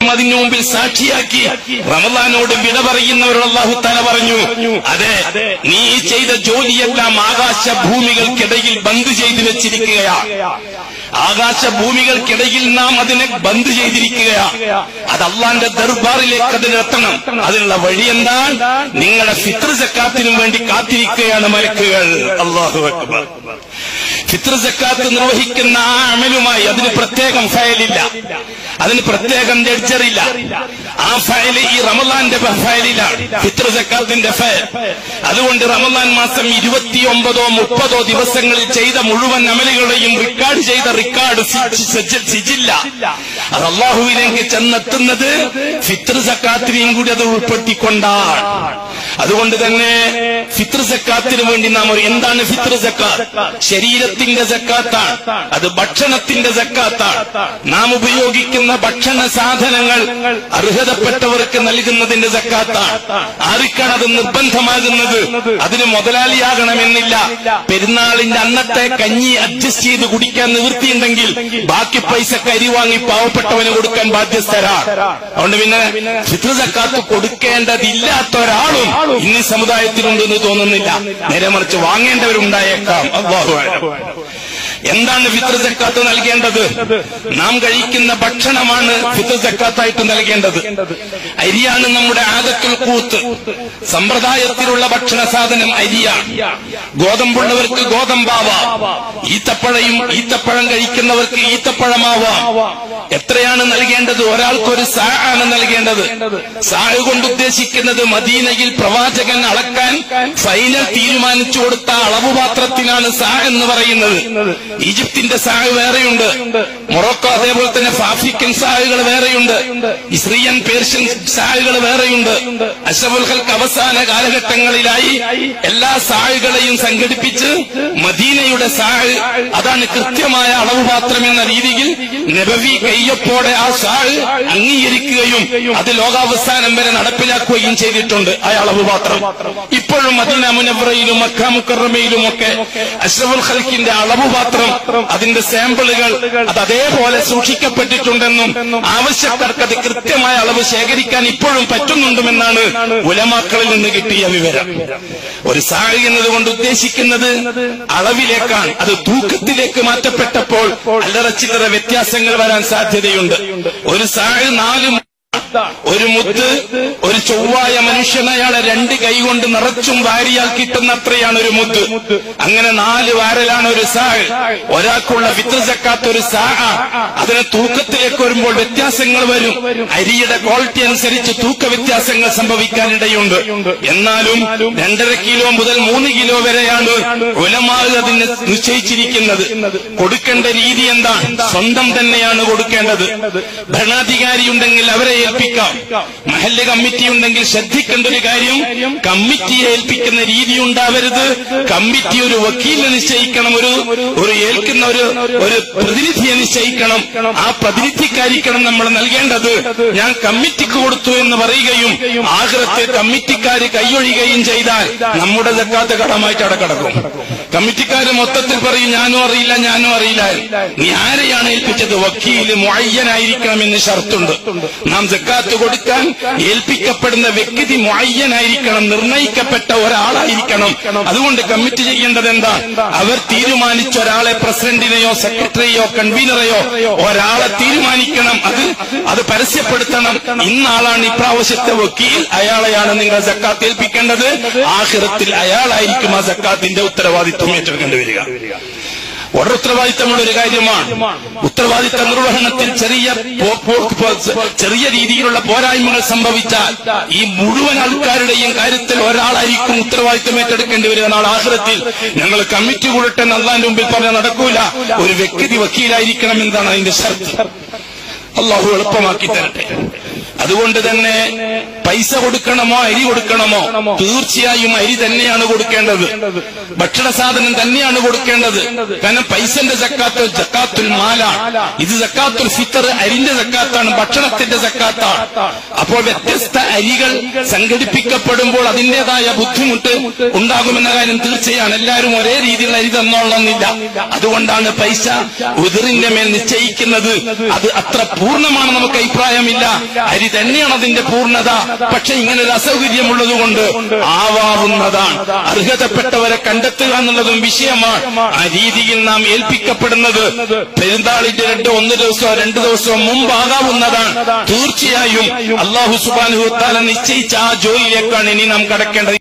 അതിനു മുമ്പിൽ സാക്ഷിയാക്കി റമദാനോട് വിട പറയുന്നവരോട് അള്ളാഹു തല പറഞ്ഞു അതെ നീ ചെയ്ത ജോലിയെല്ലാം ആകാശ ഭൂമികൾക്കിടയിൽ ബന്ദ് ചെയ്തു വെച്ചിരിക്കുകയാ. ആകാശ ഭൂമികൾക്കിടയിൽ നാം അതിനെ ബന്ദ് ചെയ്തിരിക്കുകയാ. അത് അള്ളാന്റെ ദർബാറിലേക്ക് അതിനെത്തണം അതിനുള്ള വഴി എന്താണ്? നിങ്ങളുടെ ഫിത്ർ സക്കാത്തിനും വേണ്ടി കാത്തിരിക്കുകയാണ് മലക്കുകൾ. അള്ളാഹു അക്ബർ. ഫിത്ർ സക്കാത്ത് നിർവഹിക്കുന്ന ആ അമലുമായി അതിന് പ്രത്യേകം ഫയലില്ല. അതിന് പ്രത്യേകം ജഡ്ജറില്ല ആ ഫയൽ ഈ റമദാന്റെ ഫയലിലാണ്. ഫിത്ർ സക്കാത്തിന്റെ ഫയൽ. അതുകൊണ്ട് റമദാൻ മാസം ഇരുപത്തിയൊമ്പതോ മുപ്പതോ ദിവസങ്ങളിൽ ചെയ്ത മുഴുവൻ അമലുകളെയും റിക്കാർഡ് ചെയ്ത റെക്കോർഡ് സിജില്ല. അത് അള്ളാഹുവിലേക്ക് ചെന്നെത്തുന്നത് ഫിത്ർ സക്കാത്തിനെയും കൂടി അത് ഉൾപ്പെടുത്തിക്കൊണ്ടാണ്. അതുകൊണ്ട് തന്നെ ഫിത്ർ സക്കാത്തിന് വേണ്ടി നാം ഒരു എന്താണ് ഫിത്ർ സക്കാത്ത് ശരീരത്തിന്റെ സക്കാത്താണ്. അത് ഭക്ഷണത്തിന്റെ സക്കാത്താണ്. നാം ഉപയോഗിക്കുന്ന ഭക്ഷണ സാധനങ്ങൾ അർഹതപ്പെട്ടവർക്ക് നൽകുന്നതിന്റെ സക്കാത്താണ്. ആർക്കാണ് അത് നിർബന്ധമാകുന്നത്? അതിന് മുതലാളിയാകണമെന്നില്ല. പെരുന്നാളിന്റെ അന്നത്തെ കഞ്ഞി അഡ്ജസ്റ്റ് ചെയ്ത് കുടിക്കാൻ നിവൃത്തിയുണ്ടെങ്കിൽ ബാക്കി പൈസ കരി വാങ്ങി പാവപ്പെട്ടവന് കൊടുക്കാൻ ബാധ്യസ്ഥരാണ് അതുകൊണ്ട് പിന്നെ ഫിത്ർ സക്കാത്ത് കൊടുക്കേണ്ടതില്ലാത്ത ഒരാളും ഇന്ന് സമുദായത്തിലുണ്ടെന്ന് തോന്നുന്നില്ല നേരെ മറിച്ച് വാങ്ങേണ്ടവരുണ്ടായേക്കാം അള്ളാഹു. എന്താണ് ഫിത്ർ സക്കാത്ത് നൽകേണ്ടത്? നാം കഴിക്കുന്ന ഭക്ഷണമാണ് ഫിത്ർ സക്കാത്തായിട്ട് നൽകേണ്ടത്. അരിയാണ് നമ്മുടെ ആദത്തുൽ കൂത്ത്. സമ്പ്രദായത്തിലുള്ള ഭക്ഷണ സാധനം അരിയാണ് ഗോതമ്പുള്ളവർക്ക് ഗോതമ്പാവാം. ഈത്തപ്പഴയും ഈത്തപ്പഴം കഴിക്കുന്നവർക്ക് ഈത്തപ്പഴമാവാം. എത്രയാണ് നൽകേണ്ടത്? ഒരാൾക്കൊരു സാ ആണ് നൽകേണ്ടത്. സാ കൊണ്ട് ഉദ്ദേശിക്കുന്നത് മദീനയിൽ പ്രവാചകൻ അളക്കാൻ ഫൈനൽ തീരുമാനിച്ചു കൊടുത്ത അളവ് പാത്രത്തിനാണ് സാ എന്ന് പറയുന്നത്. ഈജിപ്തിന്റെ സാഹ് വേറെയുണ്ട്. മൊറോക്കോ അതേപോലെ തന്നെ ആഫ്രിക്കൻ സാഹുകൾ വേറെയുണ്ട്. ഇസ്രിയൻ പേർഷ്യൻ സാഹുകൾ വേറെയുണ്ട്. അഷഫുൽ ഹൽക്ക് അവസാന കാലഘട്ടങ്ങളിലായി എല്ലാ സാഹുകളെയും സംഘടിപ്പിച്ച് മദീനയുടെ സാഹ് അതാണ് കൃത്യമായ അളവ് പാത്രം എന്ന രീതിയിൽ നബവി കയ്യപ്പോടെ ആ സാഹ് അംഗീകരിക്കുകയും അത് ലോകാവസാനം വരെ നടപ്പിലാക്കുകയും ചെയ്തിട്ടുണ്ട് ആ അളവ് പാത്രം. ഇപ്പോഴും മദീന മുനവറയിലും മക്ക മുക്കറമയിലും ഒക്കെ അഷ്റഫുൽ ഖൽക്കിന്റെ അളവ് പാത്രം അതിന്റെ സാമ്പിളുകൾ അത് അതേപോലെ സൂക്ഷിക്കപ്പെട്ടിട്ടുണ്ടെന്നും ആവശ്യക്കാർക്ക് അത് കൃത്യമായ അളവ് ശേഖരിക്കാൻ ഇപ്പോഴും പറ്റുന്നുണ്ടുമെന്നാണ് ഉലമാക്കളിൽ നിന്ന് കിട്ടിയ വിവരം. ഒരു സാഹി എന്നതുകൊണ്ട് ഉദ്ദേശിക്കുന്നത് അളവിലേക്കാണ്. അത് തൂക്കത്തിലേക്ക് മാറ്റപ്പെട്ടപ്പോൾ അല്ലറ ചില്ലറ വ്യത്യാസങ്ങൾ വരാൻ സാധ്യതയുണ്ട്. ഒരു സാഹ് നാല് ഒരു മുത്ത് ഒരു ചൊവ്വായ മനുഷ്യനെ അയാളെ രണ്ട് കൈ കൊണ്ട് നിറച്ചും വാരിയാൽ കിട്ടുന്ന അത്രയാണ് ഒരു മുത്ത്. അങ്ങനെ നാല് വാരലാണ് ഒരു സാഹ് ഒരാൾക്കുള്ള വിത്ത് സക്കാത്ത ഒരു സാഹ. അതിനെ തൂക്കത്തിലേക്ക് വരുമ്പോൾ വ്യത്യാസങ്ങൾ വരും. അരിയുടെ ക്വാളിറ്റി അനുസരിച്ച് തൂക്ക വ്യത്യാസങ്ങൾ സംഭവിക്കാനിടയുണ്ട്. എന്നാലും രണ്ടര കിലോ മുതൽ മൂന്ന് കിലോ വരെയാണ് ഉലമാവ് അതിന് നിശ്ചയിച്ചിരിക്കുന്നത്. കൊടുക്കേണ്ട രീതി എന്താണ്? സ്വന്തം തന്നെയാണ് കൊടുക്കേണ്ടത്. ഭരണാധികാരി ഉണ്ടെങ്കിൽ അവരെ ഏൽപ്പിക്കാം. മഹല്ല് കമ്മിറ്റി ഉണ്ടെങ്കിൽ ശ്രദ്ധിക്കേണ്ട ഒരു കാര്യം കമ്മിറ്റിയെ ഏൽപ്പിക്കുന്ന രീതി ഉണ്ടാവരുത്. കമ്മിറ്റി ഒരു വക്കീലിനെ നിശ്ചയിക്കണം ഒരു ഒരു ഏൽക്കുന്ന ഒരു ഒരു പ്രതിനിധിയെ നിശ്ചയിക്കണം. ആ പ്രതിനിധിക്കായിരിക്കണം നമ്മൾ നൽകേണ്ടത്. ഞാൻ കമ്മിറ്റിക്ക് കൊടുത്തു എന്ന് പറയുകയും ആഗ്രഹത്തെ കമ്മിറ്റിക്കാർ കൈയൊഴിയുകയും ചെയ്താൽ നമ്മുടെ ജക്കാത്ത കടമായിട്ട് അവിടെ കിടക്കും. കമ്മിറ്റിക്കാർ മൊത്തത്തിൽ പറയും ഞാനും അറിയില്ല ഞാനും അറിയില്ല. നീ ആരെയാണ് ഏൽപ്പിച്ചത്? വക്കീൽ മുഴയ്യനായിരിക്കണം എന്ന് ഷർത്തുണ്ട്. നാം ജക്കാത്ത് കൊടുക്കാൻ ഏൽപ്പിക്കപ്പെടുന്ന വ്യക്തി മുഅയ്യനായിരിക്കണം നിർണയിക്കപ്പെട്ട ഒരാളായിരിക്കണം. അതുകൊണ്ട് കമ്മിറ്റ് ചെയ്യേണ്ടത് എന്താ? അവർ തീരുമാനിച്ച ഒരാളെ പ്രസിഡന്റിനെയോ സെക്രട്ടറിയോ കൺവീനറെയോ ഒരാളെ തീരുമാനിക്കണം. അത് അത് പരസ്യപ്പെടുത്തണം. ഇന്നാളാണ് ഇപ്രാവശ്യത്തെ വക്കീൽ. അയാളെയാണ് നിങ്ങൾ ജക്കാത്ത് ഏൽപ്പിക്കേണ്ടത്. ആഹിറത്തിൽ അയാളായിരിക്കും ആ ജക്കാത്തിന്റെ ഉത്തരവാദിത്വം ഏറ്റെടുക്കേണ്ടി വരിക. വളരെ ഉത്തരവാദിത്തമുള്ള ഒരു കാര്യമാണ്. ഉത്തരവാദിത്ത നിർവഹണത്തിൽ ചെറിയ ചെറിയ രീതിയിലുള്ള പോരായ്മകൾ സംഭവിച്ചാൽ ഈ മുഴുവൻ ആൾക്കാരുടെയും കാര്യത്തിൽ ഒരാളായിരിക്കും ഉത്തരവാദിത്തം ഏറ്റെടുക്കേണ്ടി വരിക. നാളെ ആഹ്ലത്തിൽ ഞങ്ങൾ കമ്മിറ്റി കൂടട്ടെ അള്ളാന്റെ മുമ്പിൽ പറഞ്ഞാൽ നടക്കൂല. ഒരു വ്യക്തി വക്കീലായിരിക്കണം എന്നതാണ് അതിന്റെ ശ്രദ്ധ അള്ളാഹു എളുപ്പമാക്കി തരട്ടെ. അതുകൊണ്ട് തന്നെ പൈസ കൊടുക്കണമോ അരി കൊടുക്കണമോ? തീർച്ചയായും അരി തന്നെയാണ് കൊടുക്കേണ്ടത്. ഭക്ഷണ സാധനം തന്നെയാണ് കൊടുക്കേണ്ടത്. കാരണം പൈസന്റെ ജക്കാത്ത് ജക്കാത്തുൽ മാലാണ് ഇത് ജക്കാത്തുൽ ഫിത്തർ അരിന്റെ ജക്കാത്താണ് ഭക്ഷണത്തിന്റെ ജക്കാത്താണ് അപ്പോൾ വ്യത്യസ്ത അരികൾ സംഘടിപ്പിക്കപ്പെടുമ്പോൾ അതിന്റേതായ ബുദ്ധിമുട്ട് ഉണ്ടാകുമെന്ന കാര്യം തീർച്ചയാണ്. എല്ലാവരും ഒരേ രീതിയിലുള്ള അരി തന്നോളന്നില്ല. അതുകൊണ്ടാണ് പൈസ ഉതിറിന്റെ മേൽ നിശ്ചയിക്കുന്നത്. അത് അത്ര പൂർണമാണ് നമുക്ക് അഭിപ്രായമില്ല. അരി തന്നെയാണ് അതിന്റെ പൂർണത. പക്ഷെ ഇങ്ങനെ ഒരു അസൗകര്യമുള്ളത് കൊണ്ട് ആവാവുന്നതാണ്. അർഹതപ്പെട്ടവരെ കണ്ടെത്തുക എന്നുള്ളതും വിഷയമാണ്. ആ രീതിയിൽ നാം ഏൽപ്പിക്കപ്പെടുന്നത് പെരുന്നാളിന്റെ രണ്ട് ഒന്ന് ദിവസമോ രണ്ട് ദിവസമോ മുമ്പാകാവുന്നതാണ്. തീർച്ചയായും അള്ളാഹു സുബാനുഹത്താല നിശ്ചയിച്ച ആ ജോലിയിലേക്കാണ് ഇനി നാം കടക്കേണ്ടത്.